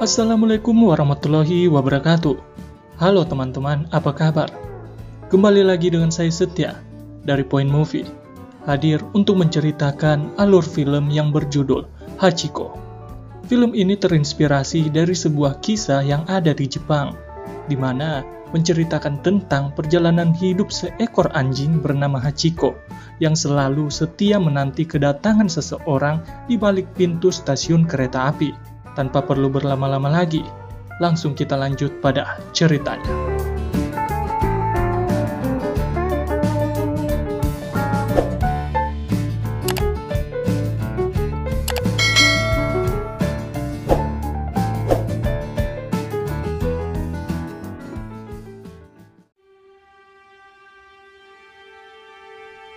Assalamualaikum warahmatullahi wabarakatuh. Halo teman-teman, apa kabar? Kembali lagi dengan saya Setia dari Point Movie, hadir untuk menceritakan alur film yang berjudul Hachiko. Film ini terinspirasi dari sebuah kisah yang ada di Jepang, di mana menceritakan tentang perjalanan hidup seekor anjing bernama Hachiko yang selalu setia menanti kedatangan seseorang di balik pintu stasiun kereta api tanpa perlu berlama-lama lagi, langsung kita lanjut pada ceritanya.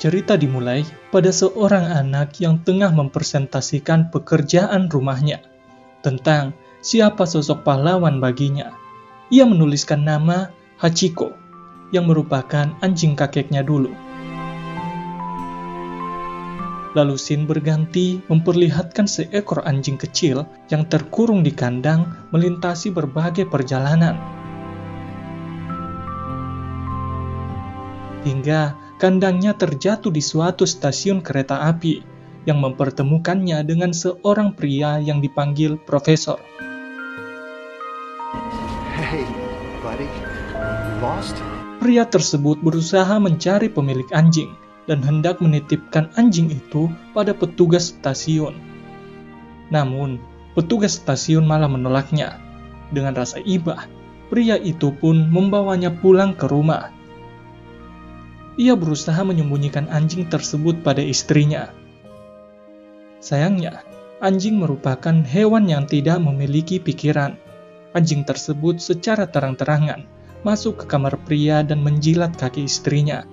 Cerita dimulai pada seorang anak yang tengah mempresentasikan pekerjaan rumahnya tentang siapa sosok pahlawan baginya. Ia menuliskan nama Hachiko, yang merupakan anjing kakeknya dulu. Lalu Shin berganti memperlihatkan seekor anjing kecil yang terkurung di kandang melintasi berbagai perjalanan. Hingga kandangnya terjatuh di suatu stasiun kereta api yang mempertemukannya dengan seorang pria yang dipanggil Profesor. Hey, buddy. Lost? Pria tersebut berusaha mencari pemilik anjing dan hendak menitipkan anjing itu pada petugas stasiun. Namun, petugas stasiun malah menolaknya. Dengan rasa ibah, pria itu pun membawanya pulang ke rumah. Ia berusaha menyembunyikan anjing tersebut pada istrinya, Sayangnya, anjing merupakan hewan yang tidak memiliki pikiran. Anjing tersebut secara terang-terangan masuk ke kamar pria dan menjilat kaki istrinya.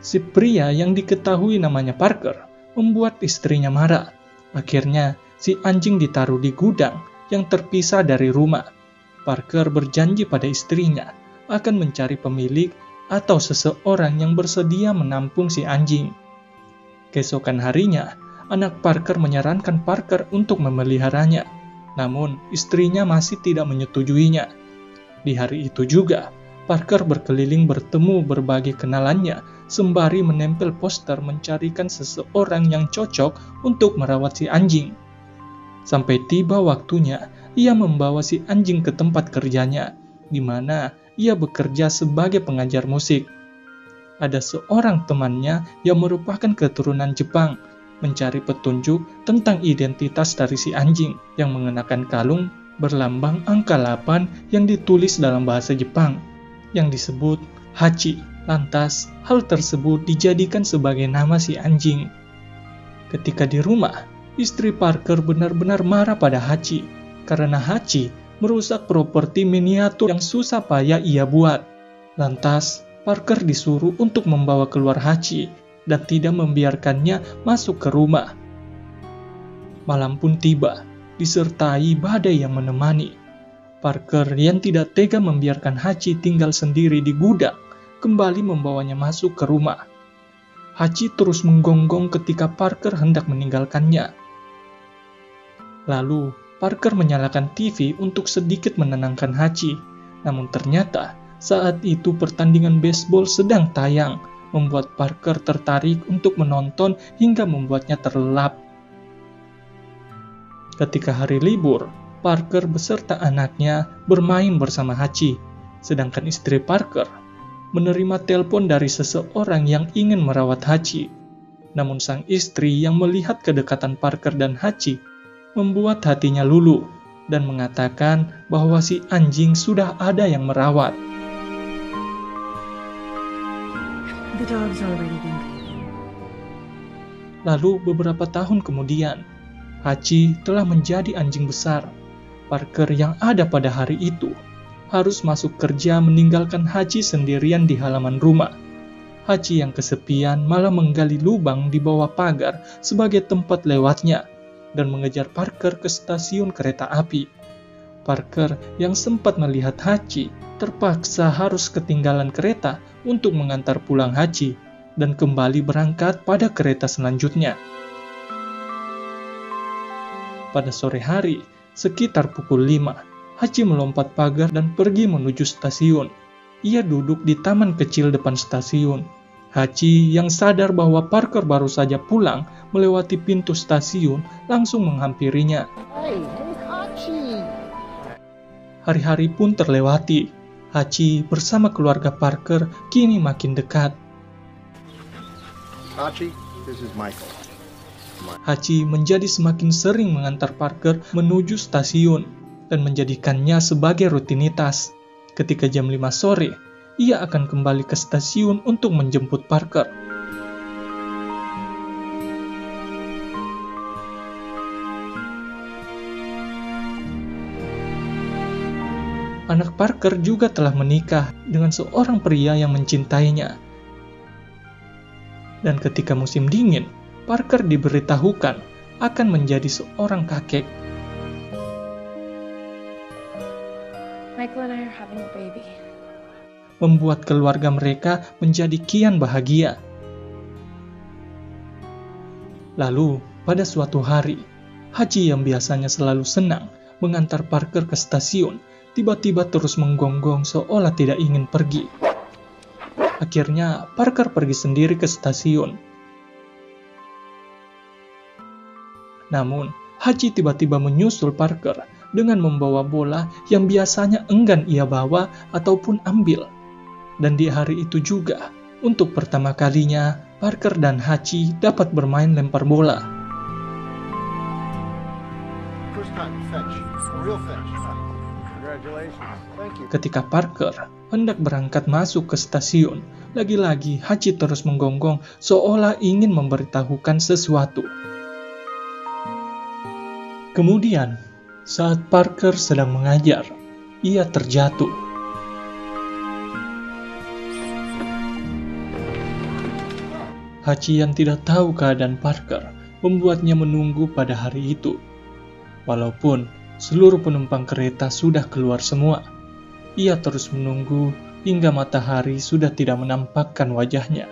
Si pria yang diketahui namanya Parker membuat istrinya marah. Akhirnya, si anjing ditaruh di gudang yang terpisah dari rumah. Parker berjanji pada istrinya akan mencari pemilik atau seseorang yang bersedia menampung si anjing. Keesokan harinya, anak Parker menyarankan Parker untuk memeliharanya. Namun, istrinya masih tidak menyetujuinya. Di hari itu juga, Parker berkeliling bertemu berbagai kenalannya, sembari menempel poster mencarikan seseorang yang cocok untuk merawat si anjing. Sampai tiba waktunya, ia membawa si anjing ke tempat kerjanya, di mana ia bekerja sebagai pengajar musik. Ada seorang temannya yang merupakan keturunan Jepang mencari petunjuk tentang identitas dari si anjing yang mengenakan kalung berlambang angka 8 yang ditulis dalam bahasa Jepang yang disebut Hachi. Lantas, hal tersebut dijadikan sebagai nama si anjing. Ketika di rumah, istri Parker benar-benar marah pada Hachi karena Hachi merusak properti miniatur yang susah payah ia buat. Lantas, Parker disuruh untuk membawa keluar Hachi dan tidak membiarkannya masuk ke rumah. Malam pun tiba, disertai badai yang menemani. Parker yang tidak tega membiarkan Hachi tinggal sendiri di gudang, kembali membawanya masuk ke rumah. Hachi terus menggonggong ketika Parker hendak meninggalkannya. Lalu, Parker menyalakan TV untuk sedikit menenangkan Hachi. Namun ternyata, saat itu pertandingan baseball sedang tayang membuat Parker tertarik untuk menonton hingga membuatnya terlelap. Ketika hari libur, Parker beserta anaknya bermain bersama Hachi, sedangkan istri Parker menerima telepon dari seseorang yang ingin merawat Hachi. Namun sang istri yang melihat kedekatan Parker dan Hachi membuat hatinya luluh dan mengatakan bahwa si anjing sudah ada yang merawat. Lalu beberapa tahun kemudian, Hachi telah menjadi anjing besar. Parker yang ada pada hari itu harus masuk kerja meninggalkan Hachi sendirian di halaman rumah. Hachi yang kesepian malah menggali lubang di bawah pagar sebagai tempat lewatnya dan mengejar Parker ke stasiun kereta api. Parker yang sempat melihat Hachi terpaksa harus ketinggalan kereta untuk mengantar pulang Haji dan kembali berangkat pada kereta selanjutnya. Pada sore hari, sekitar pukul 5, Hachi melompat pagar dan pergi menuju stasiun. Ia duduk di taman kecil depan stasiun. Hachi yang sadar bahwa Parker baru saja pulang melewati pintu stasiun langsung menghampirinya. Hari-hari pun terlewati. Hachi bersama keluarga Parker kini makin dekat. Hachi, this is Michael. Hachi menjadi semakin sering mengantar Parker menuju stasiun dan menjadikannya sebagai rutinitas. Ketika jam 5 sore, ia akan kembali ke stasiun untuk menjemput Parker. Anak Parker juga telah menikah dengan seorang pria yang mencintainya. Dan ketika musim dingin, Parker diberitahukan akan menjadi seorang kakek. Michael and I are having. Membuat keluarga mereka menjadi kian bahagia. Lalu, pada suatu hari, Haji yang biasanya selalu senang mengantar Parker ke stasiun, tiba-tiba terus menggonggong seolah tidak ingin pergi. Akhirnya, Parker pergi sendiri ke stasiun. Namun, Haji tiba-tiba menyusul Parker dengan membawa bola yang biasanya enggan ia bawa ataupun ambil. Dan di hari itu juga, untuk pertama kalinya, Parker dan Hachi dapat bermain lempar bola. Ketika Parker hendak berangkat masuk ke stasiun, lagi-lagi Hachi terus menggonggong seolah ingin memberitahukan sesuatu. Kemudian, saat Parker sedang mengajar, ia terjatuh. Hachi yang tidak tahu keadaan Parker membuatnya menunggu pada hari itu. Walaupun seluruh penumpang kereta sudah keluar semua, ia terus menunggu hingga matahari sudah tidak menampakkan wajahnya.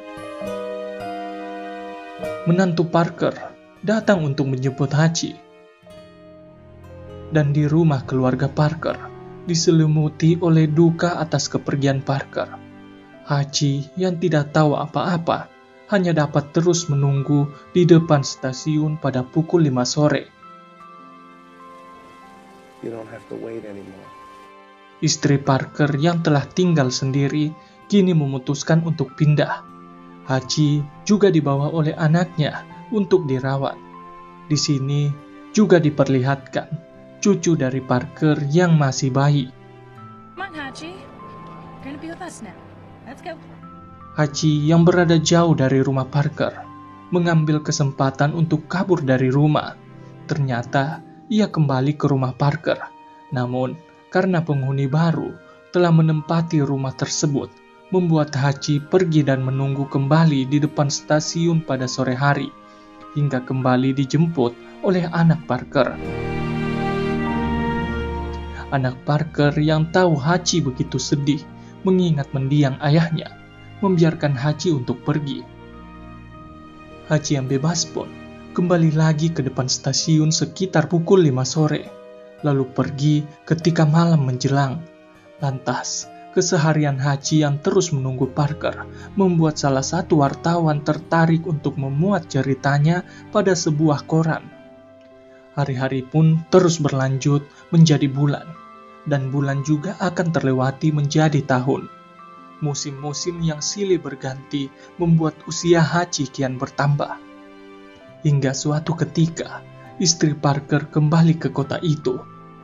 Menantu Parker datang untuk menjemput Hachi. Dan di rumah keluarga Parker diselimuti oleh duka atas kepergian Parker. Hachi yang tidak tahu apa-apa hanya dapat terus menunggu di depan stasiun pada pukul 5 sore. You don't have to wait anymore. Istri Parker yang telah tinggal sendiri kini memutuskan untuk pindah. Haji juga dibawa oleh anaknya untuk dirawat. Di sini juga diperlihatkan cucu dari Parker yang masih bayi. Come on, Hachi. You're gonna be with us now. Let's go. Haji yang berada jauh dari rumah Parker mengambil kesempatan untuk kabur dari rumah. Ternyata ia kembali ke rumah Parker. Namun, karena penghuni baru telah menempati rumah tersebut, membuat Haji pergi dan menunggu kembali di depan stasiun pada sore hari, hingga kembali dijemput oleh anak Parker. Anak Parker yang tahu Haji begitu sedih mengingat mendiang ayahnya, membiarkan Haji untuk pergi. Haji yang bebas pun kembali lagi ke depan stasiun sekitar pukul 5 sore, lalu pergi ketika malam menjelang. Lantas, keseharian Haji yang terus menunggu Parker membuat salah satu wartawan tertarik untuk memuat ceritanya pada sebuah koran. Hari-hari pun terus berlanjut menjadi bulan, dan bulan juga akan terlewati menjadi tahun. Musim-musim yang silih berganti membuat usia Haji kian bertambah. Hingga suatu ketika, istri Parker kembali ke kota itu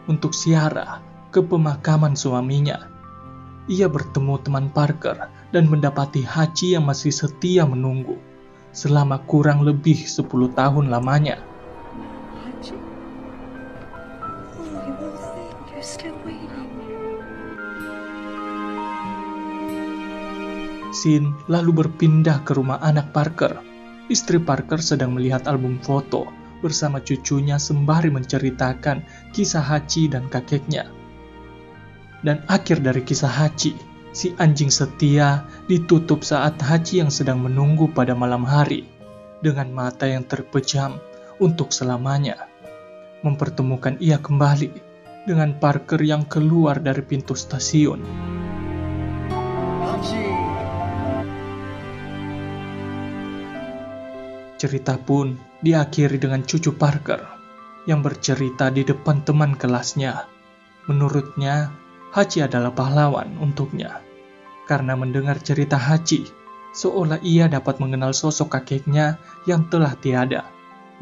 untuk siara ke pemakaman suaminya. Ia bertemu teman Parker dan mendapati Haji yang masih setia menunggu selama kurang lebih 10 tahun lamanya. Oh, Sin lalu berpindah ke rumah anak Parker. Istri Parker sedang melihat album foto bersama cucunya sembari menceritakan kisah Hachi dan kakeknya. Dan akhir dari kisah Hachi Si anjing setia ditutup saat Haji yang sedang menunggu pada malam hari dengan mata yang terpejam untuk selamanya. Mempertemukan ia kembali dengan Parker yang keluar dari pintu stasiun. Cerita pun diakhiri dengan cucu Parker yang bercerita di depan teman kelasnya. Menurutnya, Haji adalah pahlawan untuknya. Karena mendengar cerita Haji, seolah ia dapat mengenal sosok kakeknya yang telah tiada,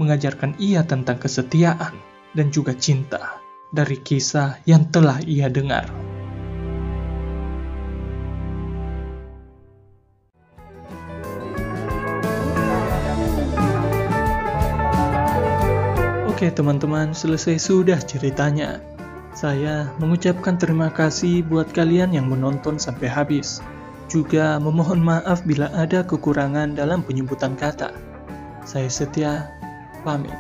mengajarkan ia tentang kesetiaan dan juga cinta dari kisah yang telah ia dengar. Oke teman-teman, selesai sudah ceritanya. Saya mengucapkan terima kasih buat kalian yang menonton sampai habis. Juga memohon maaf bila ada kekurangan dalam penyebutan kata. Saya setia, pamit.